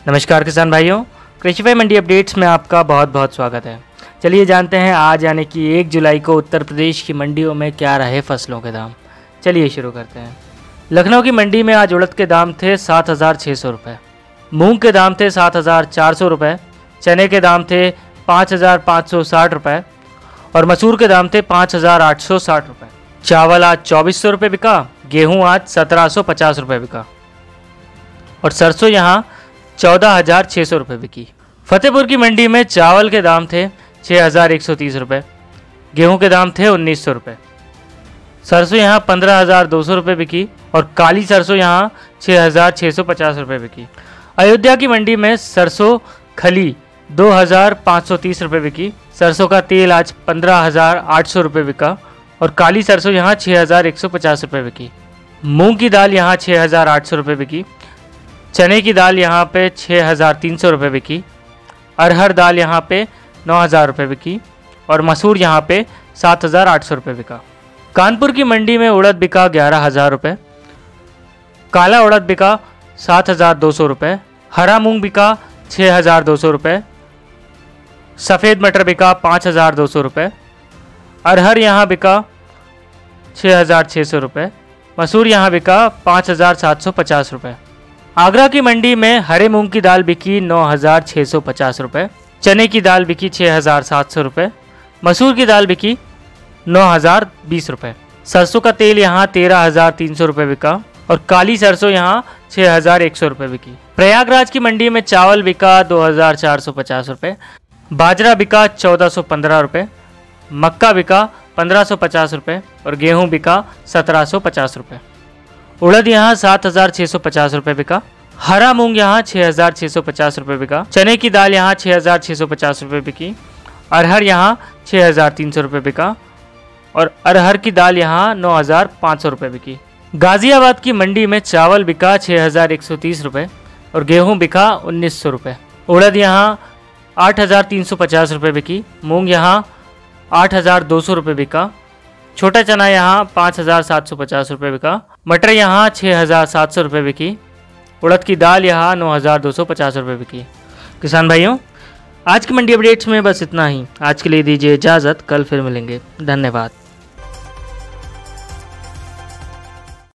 नमस्कार किसान भाइयों, कृषि भाई मंडी अपडेट्स में आपका बहुत बहुत स्वागत है। चलिए जानते हैं आज यानी कि एक जुलाई को उत्तर प्रदेश की मंडियों में क्या रहे फ़सलों के दाम। चलिए शुरू करते हैं। लखनऊ की मंडी में आज उड़द के दाम थे सात हज़ार छः सौ रुपये मूँग के दाम थे सात हज़ार चार सौ रुपये चने के दाम थे पाँच हज़ार पाँच सौ साठ रुपये और मसूर के दाम थे पाँच हज़ार आठ सौ साठ रुपये चावल आज चौबीस सौ रुपये बिका, गेहूँ आज सत्रह सौ पचास रुपये बिका। और सरसों यहाँ चौदह हज़ार छः सौ रुपये बिकी। फतेहपुर की मंडी में चावल के दाम थे छः हज़ार एक सौ तीस रुपये गेहूँ के दाम थे उन्नीस सौ रुपये सरसों यहाँ पंद्रह हज़ार दो सौ रुपये बिकी और काली सरसों यहाँ छः हज़ार छः सौ पचास रुपये बिकी। अयोध्या की मंडी में सरसों खली दो हज़ार पाँच सौ तीस रुपये बिकी, सरसों का तेल आज पंद्रह हज़ार आठ सौ रुपये बिका और काली सरसों यहाँ छः हज़ार एक सौ पचास रुपये बिकी। मूंग की दाल यहाँ छः हज़ार आठ सौ रुपये बिकी चने की दाल यहाँ पे छः हज़ार तीन सौ रुपये बिकी, अरहर दाल यहाँ पे नौ हज़ार रुपये बिकी और मसूर यहाँ पे सात हज़ार आठ सौ रुपये बिका। कानपुर की मंडी में उड़द बिका ग्यारह हज़ार रुपये काला उड़द बिका सात हज़ार दो सौ रुपये हरा मूंग बिका छः हज़ार दो सौ रुपये सफ़ेद मटर बिका पाँच हज़ार दो सौ रुपये अरहर यहाँ बिका छः हज़ार छः सौ रुपये मसूर यहाँ बिका पाँच हज़ार सात सौ पचास रुपये आगरा की मंडी में हरे मूंग की दाल बिकी नौ हज़ार छः सौ पचास रुपये, चने की दाल बिकी छः हज़ार सात सौ रुपये, मसूर की दाल बिकी नौ हज़ार बीस रुपये। सरसों का तेल यहाँ तेरह हज़ार तीन सौ रुपये बिका और काली सरसों यहाँ छः हज़ार एक सौ रुपये बिकी। प्रयागराज की मंडी में चावल बिका दो हज़ार चार सौ पचास रुपये, बाजरा बिका चौदह सौ पंद्रह रुपये, मक्का बिका पंद्रह सौ पचास रुपये और गेहूँ बिका सत्रह सौ पचास रुपये। उड़द यहाँ सात हज़ार छह सौ पचास रुपये बिका। हरा मूंग यहाँ छः हज़ार छः सौ पचास रुपये बिका। चने की दाल यहाँ छः हज़ार छः सौ पचास रुपये बिकी। अरहर यहाँ छः हज़ार तीन सौ रुपये बिका। और अरहर की दाल यहाँ नौ हज़ार पाँच सौ रुपये बिकी। गाज़ियाबाद की मंडी में चावल बिका छः हज़ार एक सौ तीस रुपये और गेहूँ बिका उन्नीस सौ रुपये। उड़द यहाँ आठ हज़ार तीन सौ पचास रुपये बिकी। मूंग यहाँ आठ हज़ार दो सौ रुपये बिका। छोटा चना यहाँ पाँच हज़ार सात सौ पचास रुपये बिका। मटर यहाँ छः हज़ार सात सौ रुपये बिकी। उड़द की दाल यहाँ नौ हज़ार दो सौ पचास रुपये बिकी। किसान भाइयों, आज की मंडी अपडेट्स में बस इतना ही। आज के लिए दीजिए इजाज़त, कल फिर मिलेंगे। धन्यवाद।